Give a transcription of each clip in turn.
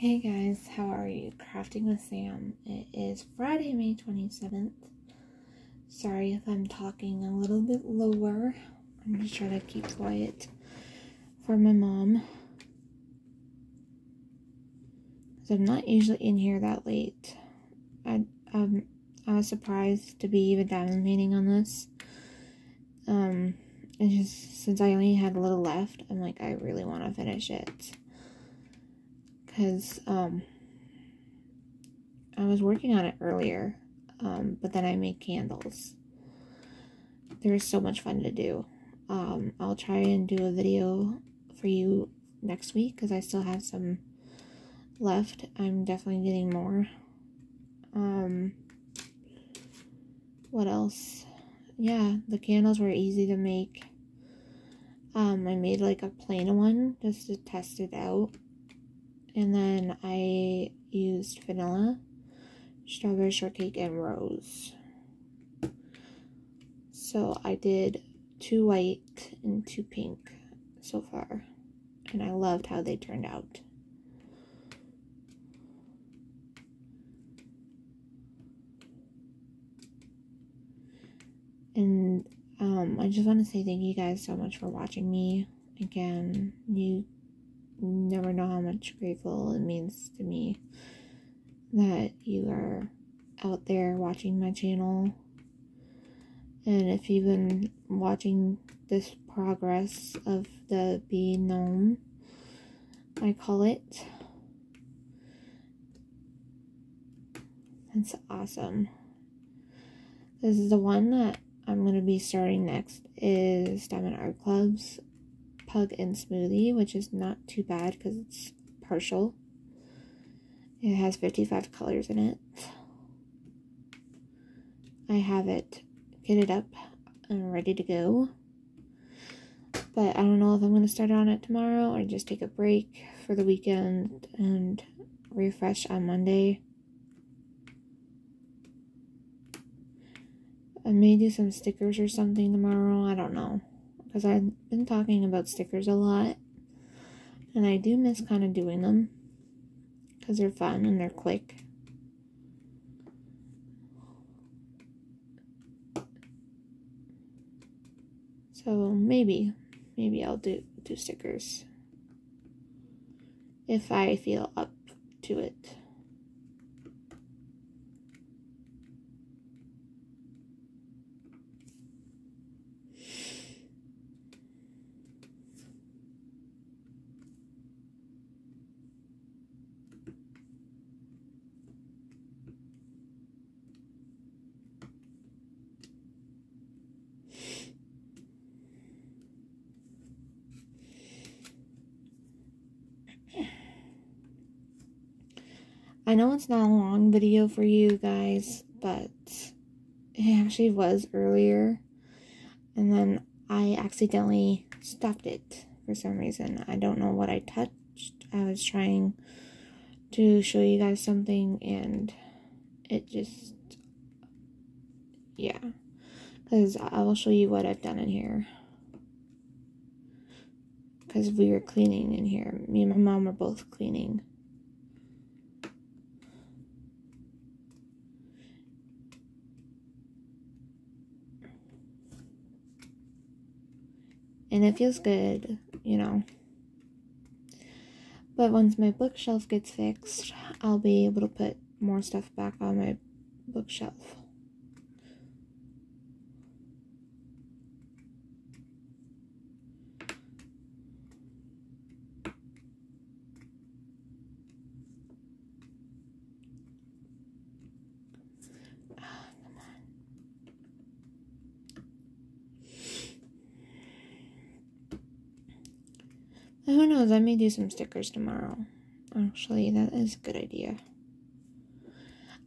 Hey guys, how are you? Crafting with Sam. It is Friday, May 27th. Sorry if I'm talking a little bit lower. I'm just trying to keep quiet for my mom. Because I'm not usually in here that late. I, um, I was surprised to be even diamond painting on this. Um, and just since I only had a little left, I'm like, I really want to finish it because um, I was working on it earlier, um, but then I made candles. There's so much fun to do. Um, I'll try and do a video for you next week because I still have some left. I'm definitely getting more. Um, what else? Yeah, the candles were easy to make. Um, I made like a plain one just to test it out and then I used vanilla, strawberry shortcake, and rose. So I did two white and two pink so far. And I loved how they turned out. And um, I just want to say thank you guys so much for watching me. Again, you never know how much grateful it means to me that you are out there watching my channel. And if you've been watching this progress of the bee gnome, I call it, that's awesome. This is the one that I'm going to be starting next is Diamond Art Club's Pug and Smoothie, which is not too bad because it's partial. It has 55 colors in it. I have it kitted up and ready to go. But I don't know if I'm going to start on it tomorrow or just take a break for the weekend and refresh on Monday. I may do some stickers or something tomorrow. I don't know because I've been talking about stickers a lot and I do miss kind of doing them because they're fun and they're quick. So maybe, maybe I'll do, do stickers if I feel up to it. I know it's not a long video for you guys, but it actually was earlier. And then I accidentally stopped it for some reason. I don't know what I touched. I was trying to show you guys something and it just, yeah. Because I will show you what I've done in here. Because we were cleaning in here. Me and my mom were both cleaning. And it feels good, you know. But once my bookshelf gets fixed, I'll be able to put more stuff back on my bookshelf. Who knows, I may do some stickers tomorrow. Actually, that is a good idea.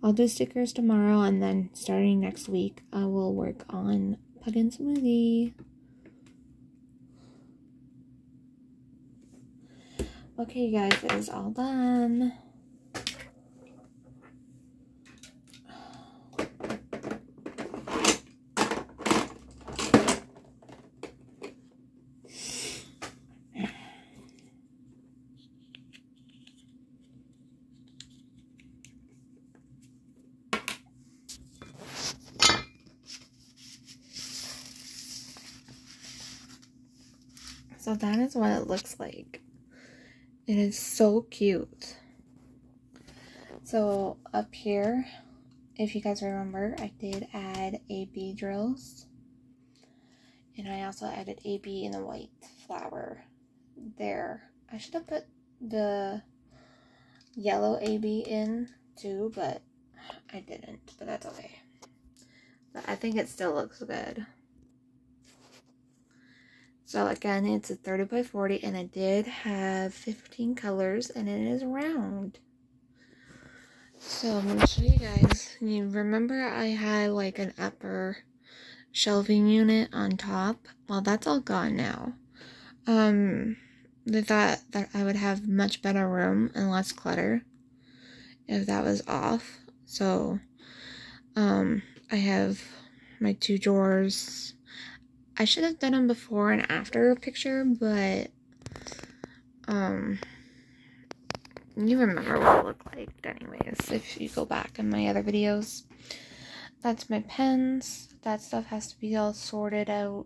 I'll do stickers tomorrow, and then starting next week, I will work on and Smoothie. Okay, guys, it is all done. So that is what it looks like. It is so cute. So up here, if you guys remember, I did add AB drills. And I also added AB in the white flower there. I should have put the yellow AB in too, but I didn't, but that's okay. But I think it still looks good. So again, it's a 30 by 40 and it did have 15 colors and it is round. So I'm going to show you guys. You remember I had like an upper shelving unit on top? Well, that's all gone now. Um, they thought that I would have much better room and less clutter if that was off. So, um, I have my two drawers I should have done them before and after a picture, but um you remember what it looked like anyways if you go back in my other videos. That's my pens. That stuff has to be all sorted out.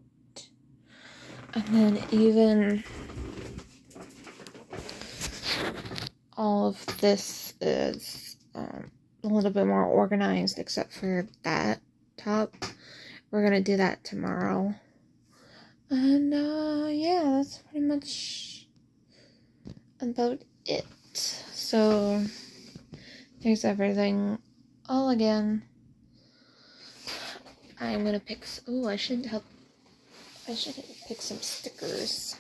And then even all of this is um, a little bit more organized except for that top. We're going to do that tomorrow. And uh, yeah, that's pretty much about it. So there's everything all again. I'm gonna pick. Oh, I should help. I should pick some stickers.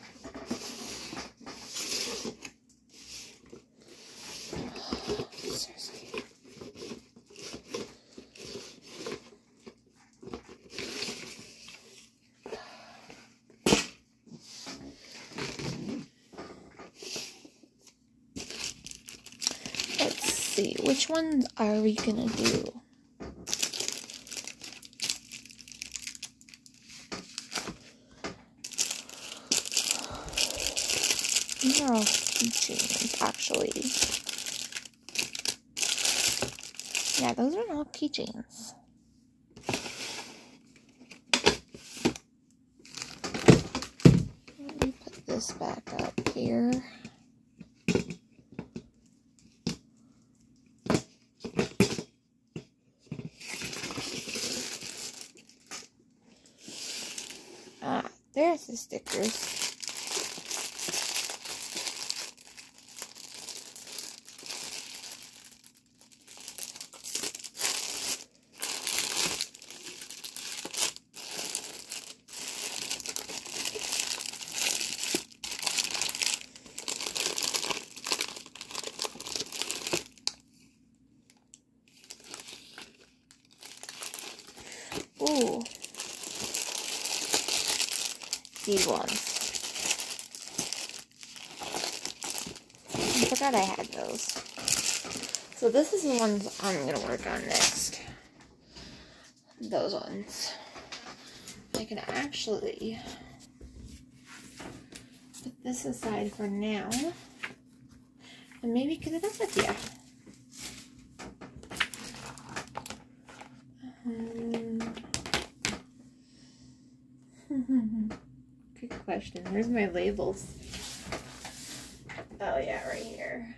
see. Which ones are we gonna do? These are all keychains, actually. Yeah, those are all keychains. Let me put this back up here. There's the stickers. These ones. I forgot I had those. So this is the ones I'm going to work on next. Those ones. I can actually put this aside for now. And maybe get it up with you. Um, Good question. Where's my labels? Oh yeah, right here.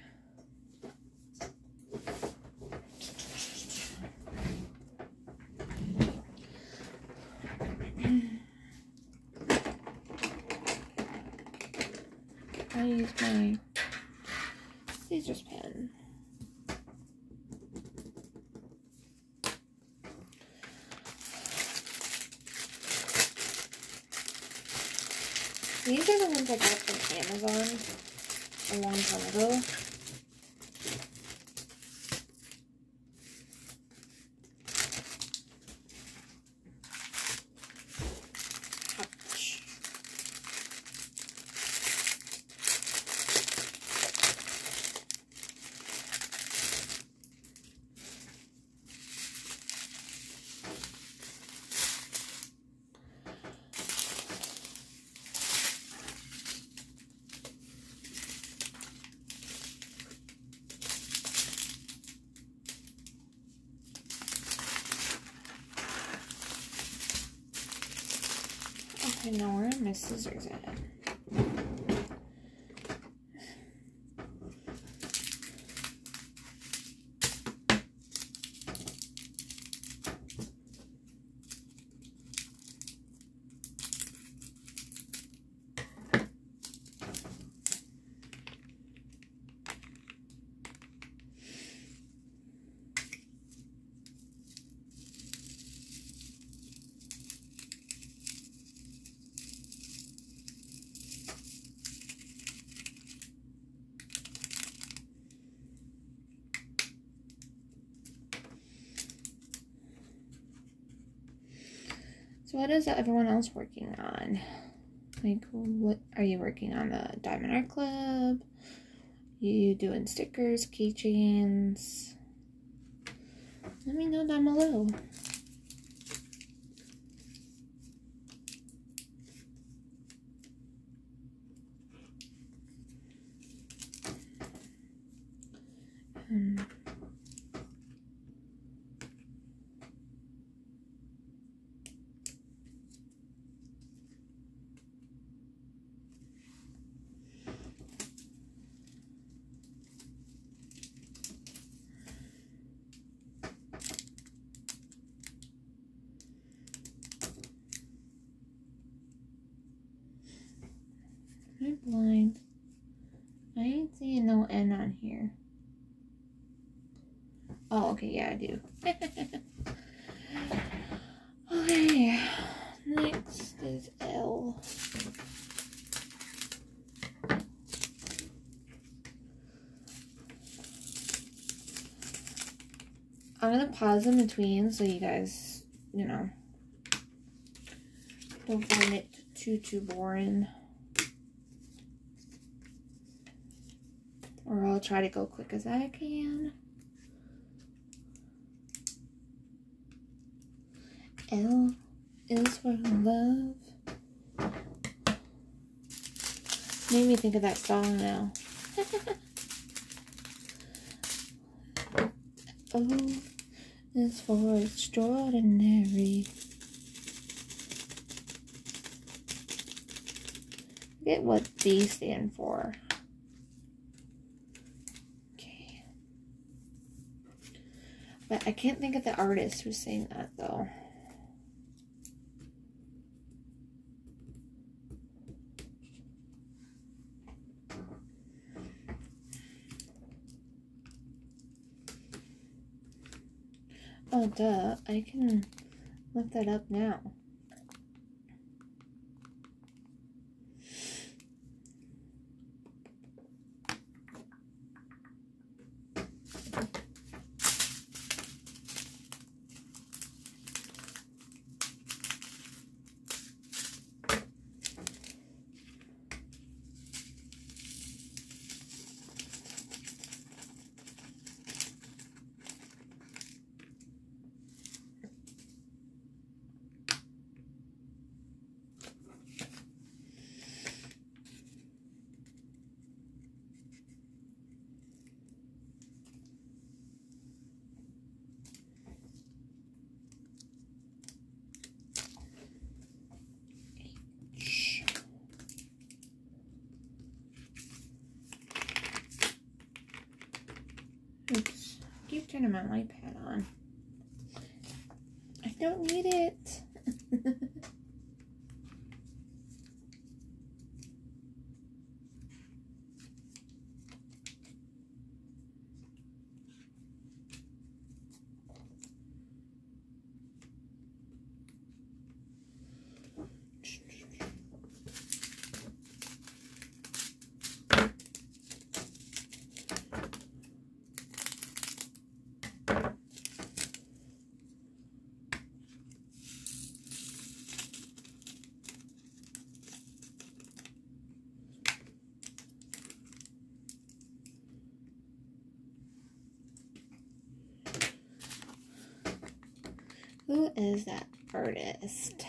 I use my scissors pen. These are the ones I got from Amazon a long time ago. Okay, now where are my scissors at? What is everyone else working on? Like, what are you working on? The Diamond Art Club? You doing stickers, keychains? Let me know down below. Um, I'm blind. I ain't seeing no N on here. Oh, okay, yeah, I do. okay, next is L. I'm gonna pause in between so you guys, you know, don't find it too, too boring. Or I'll try to go quick as I can. L is for love. Made me think of that song now. o is for extraordinary. Get what these stand for. Okay. But I can't think of the artist who's saying that though. Oh, duh. I can look that up now. Oops. Keep turning my iPad on. I don't need it. Who is that artist?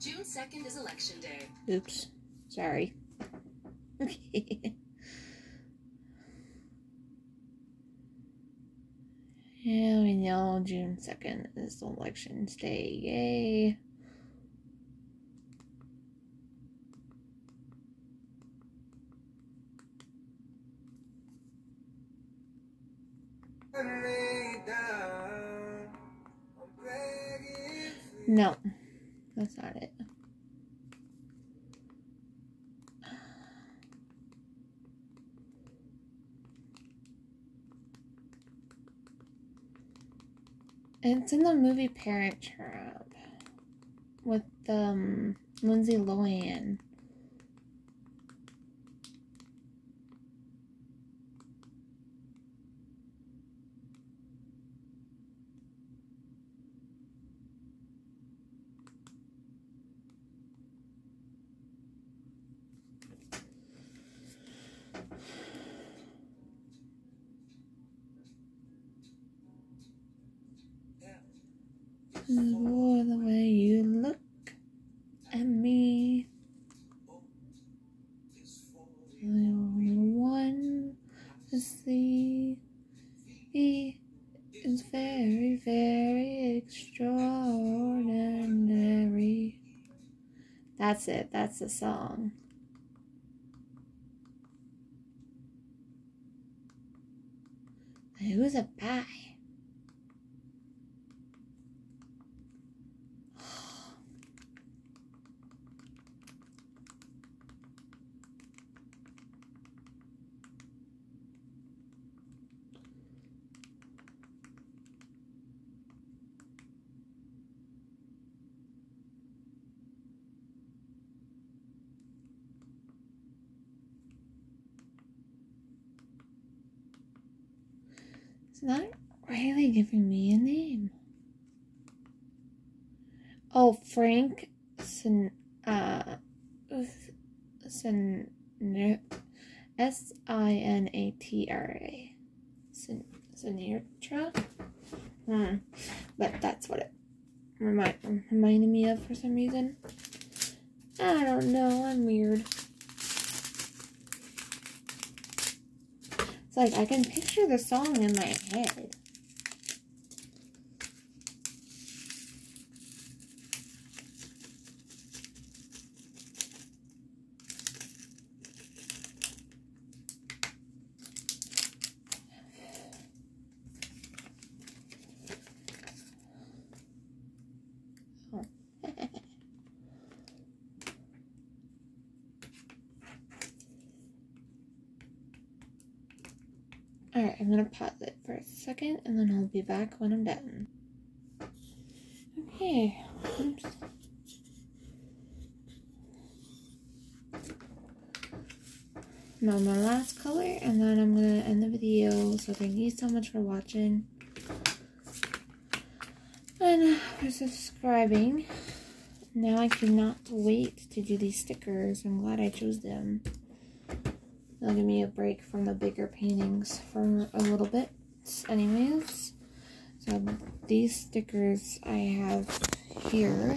June 2nd is election day. Oops. Sorry. Okay. yeah, we know June 2nd is election Day. Yay. No that's not it. It's in the movie Parent Trap with um, Lindsay Lohan. For the way you look at me, the only one to see is very, very extraordinary. That's it. That's the song. Who's it by? It's not really giving me a name. Oh, Frank Sin uh Sin S I N A T R A. Sin Sinatra? Hmm. But that's what it remind reminded me of for some reason. I don't know, I'm weird. It's like I can picture the song in my head. Oh. Alright, I'm gonna pause it for a second and then I'll be back when I'm done. Okay. Oops. Now my last color and then I'm gonna end the video. So thank you so much for watching. And for subscribing. Now I cannot wait to do these stickers. I'm glad I chose them. They'll give me a break from the bigger paintings for a little bit. Anyways, so these stickers I have here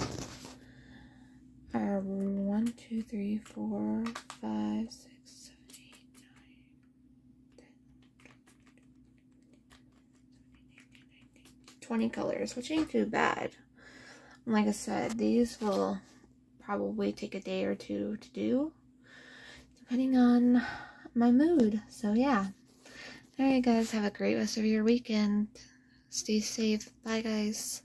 are one, two, three, four, five, six, seven, eight, nine, 10, 20 colors, which ain't too bad. Like I said, these will probably take a day or two to do, depending on my mood. So yeah. Alright guys, have a great rest of your weekend. Stay safe. Bye guys.